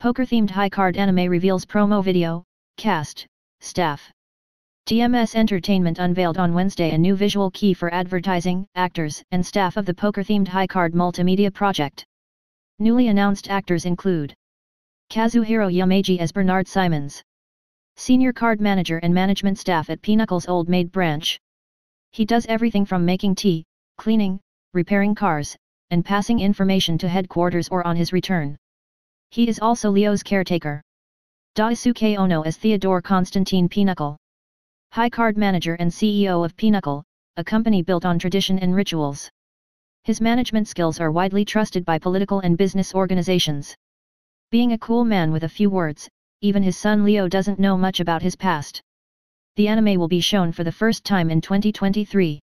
Poker-themed high-card anime reveals promo video, cast, staff. TMS Entertainment unveiled on Wednesday a new visual key for advertising, actors, and staff of the poker-themed high-card multimedia project. Newly announced actors include Kazuhiro Yamaji as Bernard Symons, Senior Card Manager and Management Staff at Pinochle's Old Maid Branch. He does everything from making tea, cleaning, repairing cars, and passing information to headquarters or on his return. He is also Leo's caretaker. Daisuke Ono as Theodore Constantine Pinochle. High Card Manager and CEO of Pinochle, a company built on tradition and rituals. His management skills are widely trusted by political and business organizations. Being a cool man with a few words, even his son Leo doesn't know much about his past. The anime will be shown for the first time in 2023.